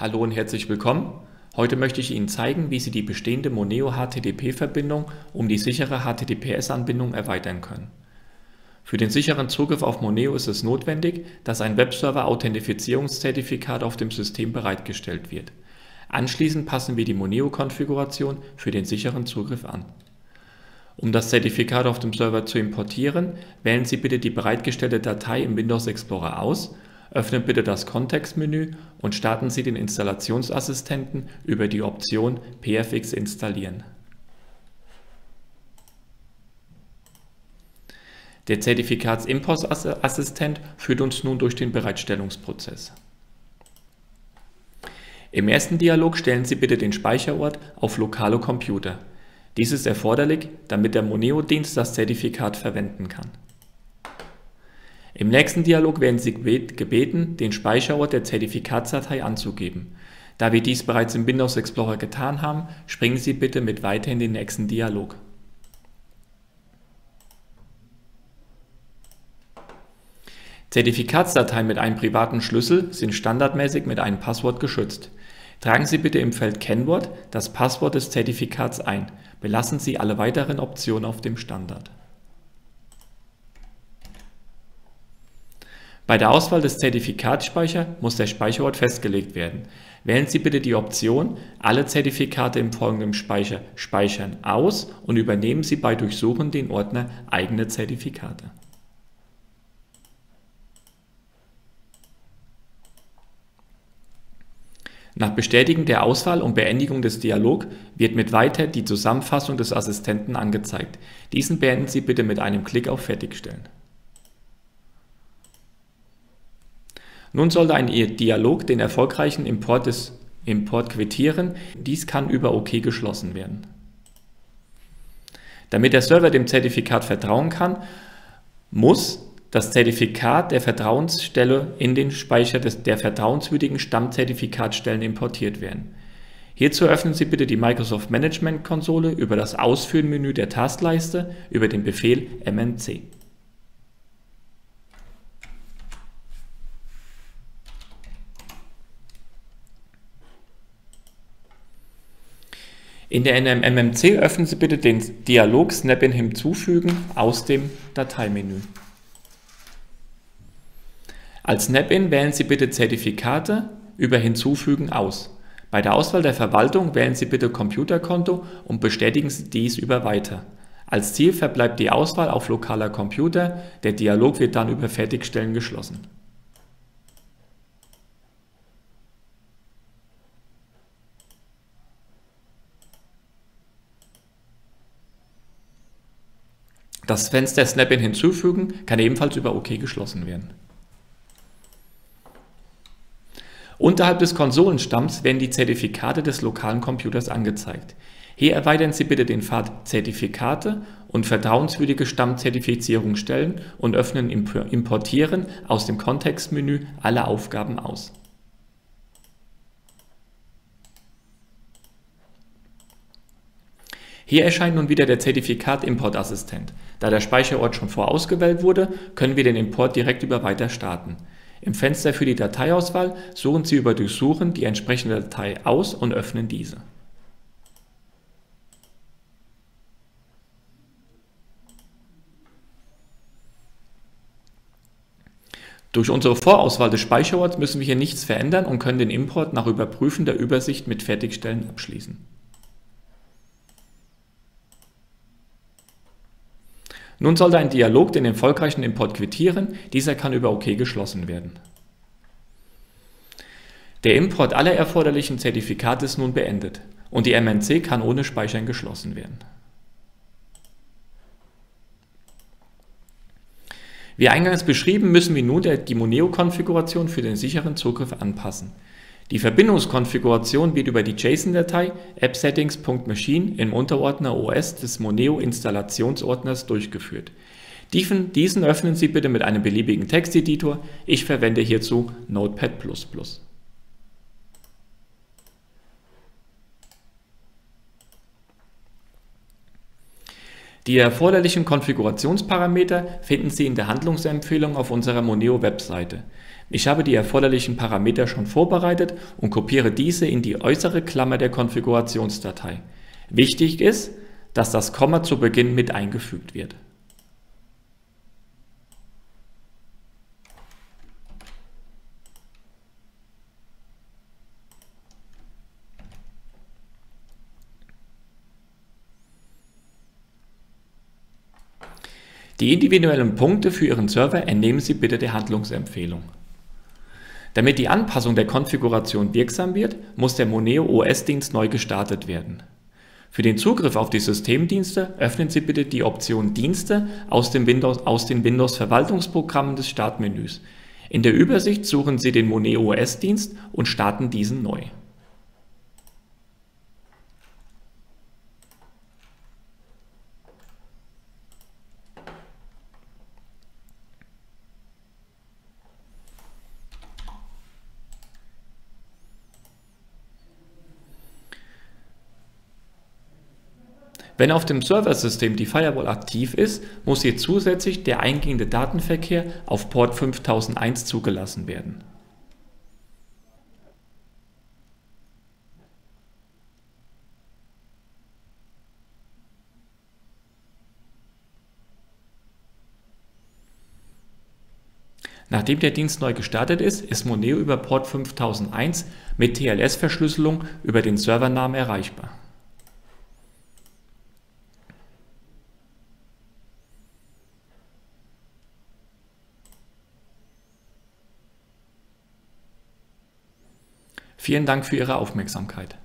Hallo und herzlich willkommen. Heute möchte ich Ihnen zeigen, wie Sie die bestehende Moneo HTTP-Verbindung um die sichere HTTPS-Anbindung erweitern können. Für den sicheren Zugriff auf Moneo ist es notwendig, dass ein Webserver-Authentifizierungszertifikat auf dem System bereitgestellt wird. Anschließend passen wir die Moneo-Konfiguration für den sicheren Zugriff an. Um das Zertifikat auf dem Server zu importieren, wählen Sie bitte die bereitgestellte Datei im Windows Explorer aus Öffnen bitte das Kontextmenü und starten Sie den Installationsassistenten über die Option PFX installieren. Der Zertifikatsimportassistent führt uns nun durch den Bereitstellungsprozess. Im ersten Dialog stellen Sie bitte den Speicherort auf lokale Computer. Dies ist erforderlich, damit der Moneo-Dienst das Zertifikat verwenden kann. Im nächsten Dialog werden Sie gebeten, den Speicherort der Zertifikatsdatei anzugeben. Da wir dies bereits im Windows Explorer getan haben, springen Sie bitte mit Weiter in den nächsten Dialog. Zertifikatsdateien mit einem privaten Schlüssel sind standardmäßig mit einem Passwort geschützt. Tragen Sie bitte im Feld Kennwort das Passwort des Zertifikats ein. Belassen Sie alle weiteren Optionen auf dem Standard. Bei der Auswahl des Zertifikatsspeichers muss der Speicherort festgelegt werden. Wählen Sie bitte die Option Alle Zertifikate im folgenden Speicher speichern aus und übernehmen Sie bei Durchsuchen den Ordner Eigene Zertifikate. Nach Bestätigen der Auswahl und Beendigung des Dialogs wird mit Weiter die Zusammenfassung des Assistenten angezeigt. Diesen beenden Sie bitte mit einem Klick auf Fertigstellen. Nun sollte ein Dialog den erfolgreichen Import des Import quittieren. Dies kann über OK geschlossen werden. Damit der Server dem Zertifikat vertrauen kann, muss das Zertifikat der Vertrauensstelle in den Speicher des, der vertrauenswürdigen Stammzertifikatstellen importiert werden. Hierzu öffnen Sie bitte die Microsoft Management Konsole über das Ausführen-Menü der Taskleiste über den Befehl MMC. In der MMC öffnen Sie bitte den Dialog Snap-in hinzufügen aus dem Dateimenü. Als Snap-in wählen Sie bitte Zertifikate über Hinzufügen aus. Bei der Auswahl der Verwaltung wählen Sie bitte Computerkonto und bestätigen Sie dies über Weiter. Als Ziel verbleibt die Auswahl auf lokaler Computer, der Dialog wird dann über Fertigstellen geschlossen. Das Fenster Snap-in hinzufügen kann ebenfalls über OK geschlossen werden. Unterhalb des Konsolenstamms werden die Zertifikate des lokalen Computers angezeigt. Hier erweitern Sie bitte den Pfad Zertifikate und vertrauenswürdige Stammzertifizierungsstellen und öffnen Importieren aus dem Kontextmenü alle Aufgaben aus. Hier erscheint nun wieder der Zertifikat-Import-Assistent. Da der Speicherort schon vorausgewählt wurde, können wir den Import direkt über Weiter starten. Im Fenster für die Dateiauswahl suchen Sie über Durchsuchen die entsprechende Datei aus und öffnen diese. Durch unsere Vorauswahl des Speicherorts müssen wir hier nichts verändern und können den Import nach Überprüfen der Übersicht mit Fertigstellen abschließen. Nun sollte ein Dialog den erfolgreichen Import quittieren, dieser kann über OK geschlossen werden. Der Import aller erforderlichen Zertifikate ist nun beendet und die MNC kann ohne Speichern geschlossen werden. Wie eingangs beschrieben, müssen wir nun die Moneo-Konfiguration für den sicheren Zugriff anpassen. Die Verbindungskonfiguration wird über die JSON-Datei appsettings.machine im Unterordner OS des Moneo-Installationsordners durchgeführt. Diesen öffnen Sie bitte mit einem beliebigen Texteditor. Ich verwende hierzu Notepad++. Die erforderlichen Konfigurationsparameter finden Sie in der Handlungsempfehlung auf unserer Moneo-Webseite. Ich habe die erforderlichen Parameter schon vorbereitet und kopiere diese in die äußere Klammer der Konfigurationsdatei. Wichtig ist, dass das Komma zu Beginn mit eingefügt wird. Die individuellen Punkte für Ihren Server entnehmen Sie bitte der Handlungsempfehlung. Damit die Anpassung der Konfiguration wirksam wird, muss der Moneo OS-Dienst neu gestartet werden. Für den Zugriff auf die Systemdienste öffnen Sie bitte die Option Dienste aus, Windows, aus den Windows-Verwaltungsprogrammen des Startmenüs. In der Übersicht suchen Sie den Moneo OS-Dienst und starten diesen neu. Wenn auf dem Serversystem die Firewall aktiv ist, muss hier zusätzlich der eingehende Datenverkehr auf Port 5001 zugelassen werden. Nachdem der Dienst neu gestartet ist, ist Moneo über Port 5001 mit TLS-Verschlüsselung über den Servernamen erreichbar. Vielen Dank für Ihre Aufmerksamkeit.